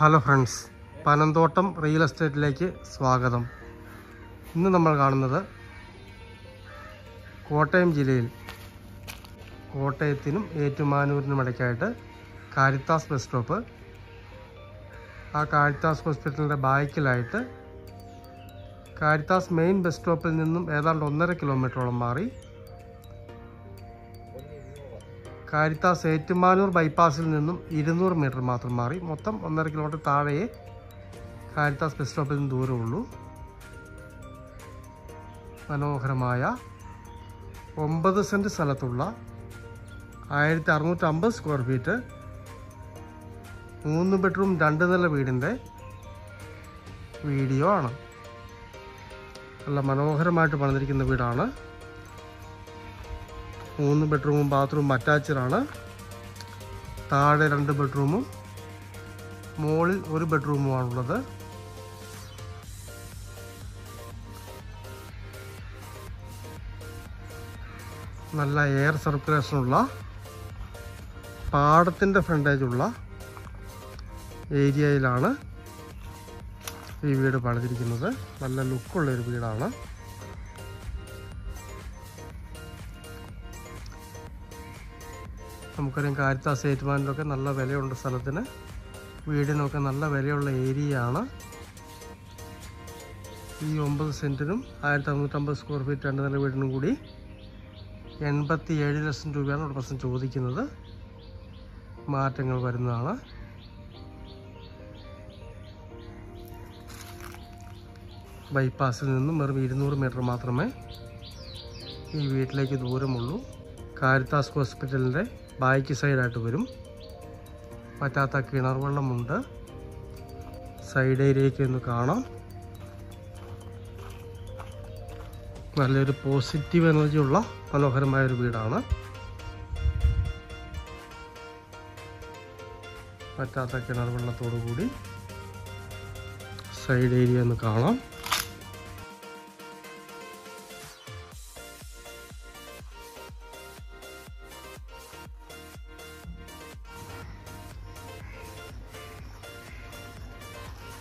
Hello friends Panamthottam real എസ്റ്റേറ്റിലേക്ക് സ്വാഗതം. ഇന്ന് നമ്മൾ കാണുന്നത് കോട്ടയം ജില്ലയിൽ കോട്ടയത്തിനും ഏറ്റുമാനൂരിനും ഇടയ്ക്കായിട്ട് കാരിത്താസ് ബസ് സ്റ്റോപ്പ്. ആ കാരിത്താസ് ഹോസ്പിറ്റലിന്റെ ബാക്കിലായിട്ട് കാരിത്താസ് മെയിൻ ബസ് സ്റ്റോപ്പിൽ നിന്നും ഏതാണ്ട് ഒന്നര കിലോമീറ്ററോളം മാറി കാരിത്താസ് ഏറ്റുമാനൂർ ബൈപ്പാസിൽ നിന്നും ഇരുന്നൂറ് മീറ്റർ മാത്രം മാറി. മൊത്തം ഒന്നര കിലോമീറ്റർ താഴെയേ കാരിത്താസ് ബസ് സ്റ്റോപ്പിൽ നിന്ന് ദൂരമുള്ളൂ. മനോഹരമായ ഒമ്പത് സെന്റ് സ്ഥലത്തുള്ള ആയിരത്തി അറുന്നൂറ്റമ്പത് സ്ക്വയർ ഫീറ്റ് മൂന്ന് ബെഡ്റൂം രണ്ട് നില വീടിന്റെ വീഡിയോ ആണ്. നല്ല മനോഹരമായിട്ട് പണിതിരിക്കുന്ന വീടാണ്. മൂന്ന് ബെഡ്റൂമും ബാത്റൂമും അറ്റാച്ചഡാണ് താഴെ രണ്ട് ബെഡ്റൂമും മുകളിൽ ഒരു ബെഡ്റൂമുമാണുള്ളത് നല്ല എയർ സർക്കുലേഷനുള്ള പാടത്തിന്റെ ഫ്രണ്ടേജുള്ള ഏരിയയിലാണ് ഈ വീട് പണിതിരിക്കുന്നത്. നല്ല ലുക്കുള്ള ഒരു വീടാണ്. നമുക്കറിയാം കാരിത്താസ് ഏറ്റുമാനിലൊക്കെ നല്ല വിലയുണ്ട് സ്ഥലത്തിന്. വീടിനൊക്കെ നല്ല വിലയുള്ള ഏരിയ ആണ് ഈ ഒമ്പത് സെന്റിനും ആയിരത്തി അറുന്നൂറ്റമ്പത് സ്ക്വയർ ഫീറ്റ് രണ്ട് നില വീടിനും കൂടി എൺപത്തി ഏഴ് ലക്ഷം രൂപയാണ് ഉടമസ്ഥൻ ചോദിക്കുന്നത്. മാറ്റങ്ങൾ വരുന്നതാണ്. ബൈപ്പാസിൽ നിന്നും വെറും ഇരുന്നൂറ് മീറ്റർ മാത്രമേ ഈ വീട്ടിലേക്ക് ദൂരമുള്ളൂ. കാരിത്താസ് ഹോസ്പിറ്റലിന്റെ ബാക്ക് സൈഡായിട്ട് വരും. പറ്റാത്ത കിണർ വെള്ളമുണ്ട് സൈഡ് ഏരിയയ്ക്ക് ഒന്ന് കാണാം. നല്ലൊരു പോസിറ്റീവ് എനർജി ഉള്ള മനോഹരമായ ഒരു വീടാണ്. പറ്റാത്ത കിണർ വെള്ളത്തോടു കൂടി സൈഡ് ഏരിയ ഒന്ന് കാണാം.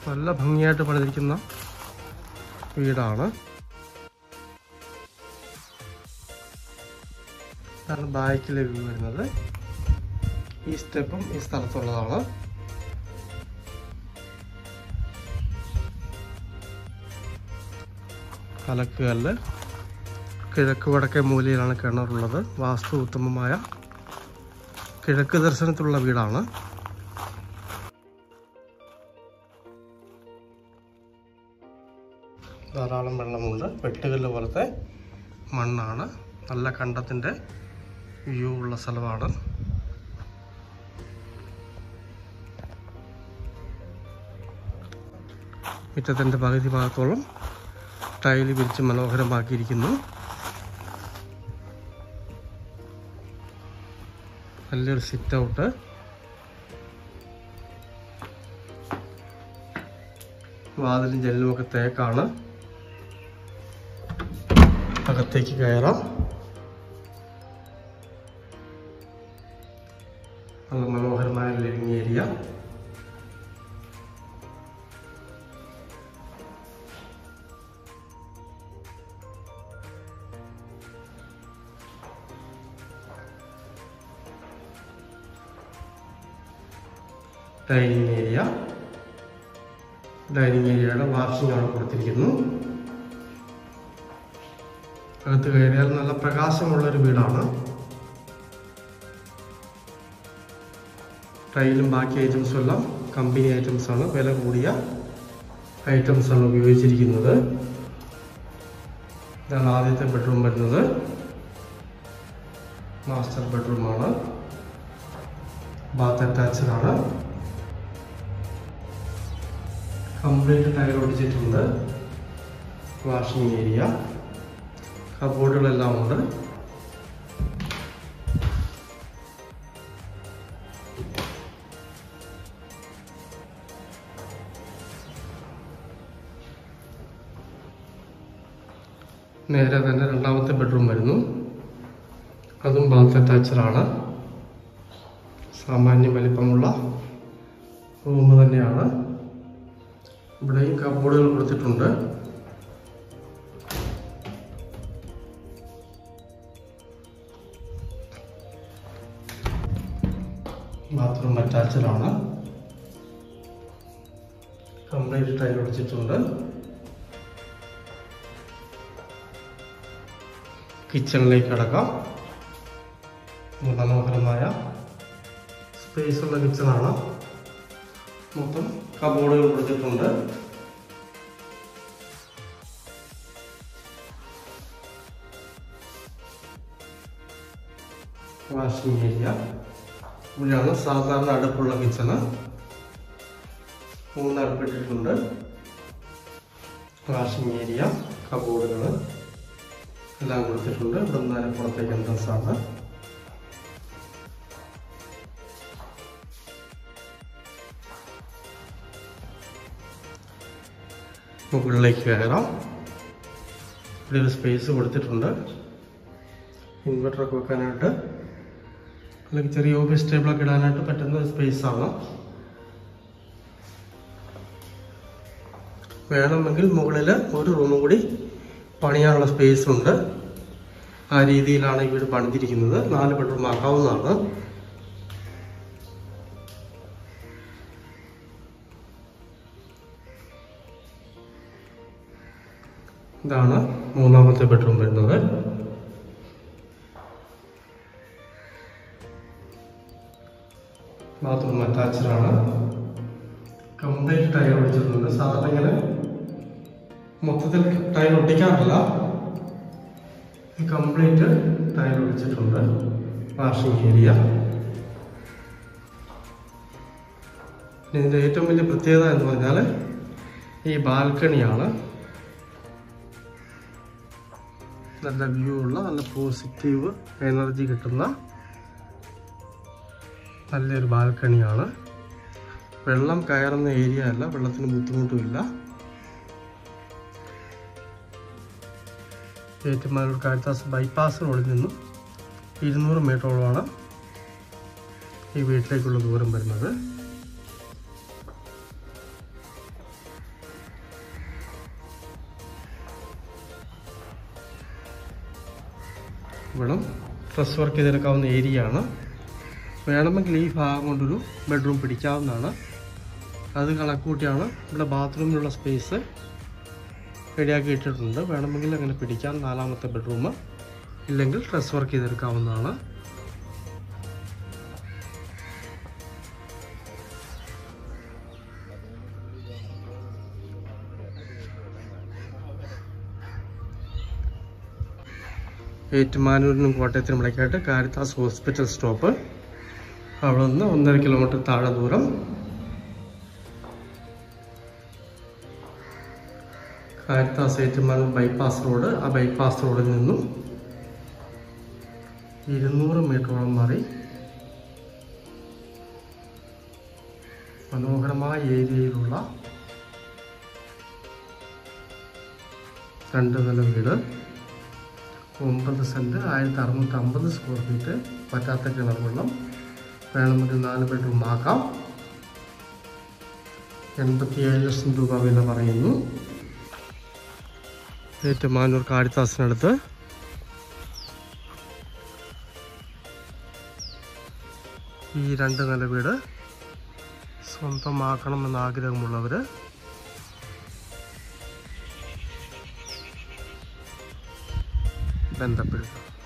നല്ല ഭംഗിയായിട്ട് പണിതിരിക്കുന്ന വീടാണ്. ഇതാണ് ബാക്കിലെ വ്യൂ വരുന്നത്. ഈ സ്റ്റെപ്പും ഈ സ്ഥലത്തുള്ളതാണ്. കലക്കുകല്ല് കിഴക്ക് വടക്കേ മൂലയിലാണ് കിണറുള്ളത്. വാസ്തു ഉത്തമമായ കിഴക്ക് ദർശനത്തിലുള്ള വീടാണ്. ധാരാളം വെള്ളമുണ്ട്. വെട്ടുകല്ല് പോലത്തെ മണ്ണാണ്. നല്ല കണ്ടത്തിന്റെ വ്യൂ ഉള്ള സ്ഥലമാണ്. മുറ്റത്തിന്റെ പകുതി ഭാഗത്തോളം ടൈൽ വിരിച്ച് മനോഹരമാക്കിയിരിക്കുന്നു. നല്ലൊരു സിറ്റ് ഔട്ട് വാതിലും ജനലുമൊക്കെ തേക്കാണ്. അകത്തേക്ക് കയറാം. നല്ല മനോഹരമായ living area dining area dining ഏരിയയുടെ വാഷിംഗ് അവിടെ കൊടുത്തിരിക്കുന്നു അകത്ത് കയറിയാൽ നല്ല പ്രകാശമുള്ളൊരു വീടാണ്. ടൈലും ബാക്കി ഐറ്റംസും എല്ലാം കമ്പനി ഐറ്റംസ് ആണ്. വില കൂടിയ ഐറ്റംസ് ആണ് ഉപയോഗിച്ചിരിക്കുന്നത്. ഇതാണ് ആദ്യത്തെ ബെഡ്റൂം വരുന്നത്. മാസ്റ്റർ ബെഡ്റൂമാണ് ബാത്ത് അറ്റാച്ച്ഡ് ആണ്. കംപ്ലീറ്റ് ടയർ ഒടിച്ചിട്ടുണ്ട്. Washing area. കബോർഡുകളെല്ലാം ഉണ്ട്. നേരെ തന്നെ രണ്ടാമത്തെ ബെഡ്റൂം വരുന്നു. അതും ബാത്ത് അറ്റാച്ചഡാണ് സാമാന്യ വലിപ്പമുള്ള റൂം തന്നെയാണ്. ഇവിടെയും കബോർഡുകൾ കൊടുത്തിട്ടുണ്ട്. ബാത്റൂം അറ്റാച്ചഡാണ്. കംപ്ലീറ്റ് ടൈൽ ഒടിച്ചിട്ടുണ്ട്. കിച്ചണിലേക്ക് കിടക്കാം. മനോഹരമായ സ്പേസ് ഉള്ള കിച്ചണാണ്. മൊത്തം കബോർഡുകൾ കൊടുത്തിട്ടുണ്ട് വാഷിംഗ് ഏരിയ ഇവിടെയാണ് സാധാരണ അടുപ്പുള്ള കിച്ചണ് മൂന്ന് അടുപ്പിട്ടിട്ടുണ്ട്. വാഷിംഗ് ഏരിയ കബോർഡുകൾ എല്ലാം കൊടുത്തിട്ടുണ്ട്. ഇവിടെ നിന്ന് പുറത്തേക്ക് എൻട്രൻസ് ആണ്. മുകളിലേക്ക് കയറാം. ഇവിടെ ഒരു സ്പേസ് കൊടുത്തിട്ടുണ്ട്. ഇൻവെർട്ടറൊക്കെ വെക്കാനായിട്ട് അല്ലെങ്കിൽ ചെറിയ ഓഫീസ് ടേബിളൊക്കെ ഇടാനായിട്ട് പറ്റുന്ന സ്പേസ് ആണ്. വേണമെങ്കിൽ മുകളിൽ ഒരു റൂമും കൂടി പണിയാനുള്ള സ്പേസ് ഉണ്ട്. ആ രീതിയിലാണ് ഈ വീട് പണിതിരിക്കുന്നത്. നാല് ബെഡ്റൂം ആക്കാവുന്നതാണ്. ഇതാണ് മൂന്നാമത്തെ ബെഡ്റൂം വരുന്നത്. ബാത്റൂം അറ്റാച്ച്ഡ് ആണ് കംപ്ലീറ്റ് ടൈൽ ഒടിച്ചിട്ടുണ്ട്. സാധാരണ ഇങ്ങനെ മൊത്തത്തിൽ ടൈൽ ഒട്ടിക്കാറില്ല. Complete tile ഒടിച്ചിട്ടുണ്ട്. Washing area. ഇതിന്റെ ഏറ്റവും വലിയ പ്രത്യേകത എന്ന് പറഞ്ഞാൽ ഈ ബാൽക്കണിയാണ്. നല്ല വ്യൂ ഉള്ള നല്ല പോസിറ്റീവ് എനർജി കിട്ടുന്ന നല്ലൊരു ബാൽക്കണിയാണ്. വെള്ളം കയറുന്ന ഏരിയ അല്ല വെള്ളത്തിന് ബുദ്ധിമുട്ടുമില്ല ഏറ്റുമാനൂർ കാഴ്ത്താസ് ബൈപ്പാസ് റോഡിൽ നിന്നും ഇരുന്നൂറ് മീറ്ററോളമാണ് ഈ വീട്ടിലേക്കുള്ള ദൂരം വരുന്നത്. ഇവിടെ ഡ്രസ് വർക്ക് ചെയ്തെടുക്കാവുന്ന ഏരിയ ആണ് വേണമെങ്കിൽ ഈ ഭാഗം കൊണ്ടൊരു ബെഡ്റൂം പിടിക്കാവുന്നതാണ്. അത് കണക്കൂട്ടിയാണ് ഇവിടെ ബാത്റൂമിലുള്ള സ്പേസ് റെഡിയാക്കി ഇട്ടിട്ടുണ്ട്. വേണമെങ്കിൽ അങ്ങനെ പിടിക്കാം നാലാമത്തെ ബെഡ്റൂം ഇല്ലെങ്കിൽ ഡ്രസ് വർക്ക് ചെയ്തെടുക്കാവുന്നതാണ്. ഏറ്റുമാനൂരിനും കോട്ടയത്തിനും ഇടയ്ക്കായിട്ട് കാരിത്താസ് ഹോസ്പിറ്റൽ സ്റ്റോപ്പ് അവിടെ നിന്ന് ഒന്നര കിലോമീറ്റർ താഴെ ദൂരം. കാരിത്താസ് ഏറ്റുമാൻ ബൈപ്പാസ് റോഡ് ആ ബൈപ്പാസ് റോഡിൽ നിന്നും ഇരുന്നൂറ് മീറ്ററോളം മാറി. മനോഹരമായ ഏരിയയിലുള്ള രണ്ട് നില വീട്. ഒമ്പത് സെന്റ് ആയിരത്തി അറുന്നൂറ്റി അമ്പത് സ്ക്വയർ ഫീറ്റ് പറ്റാത്ത കിണർ വെള്ളം. വേണമെങ്കിൽ നാല് ബെഡ്റൂം ആക്കാം. എൺപത്തിയേഴ് ലക്ഷം രൂപ വില പറയുന്നു. ഏറ്റുമാനൂർ കാടിത്താസിനടുത്ത് ഈ രണ്ട് നില വീട് സ്വന്തമാക്കണമെന്ന് ആഗ്രഹമുള്ളവർ ബന്ധപ്പെടുക.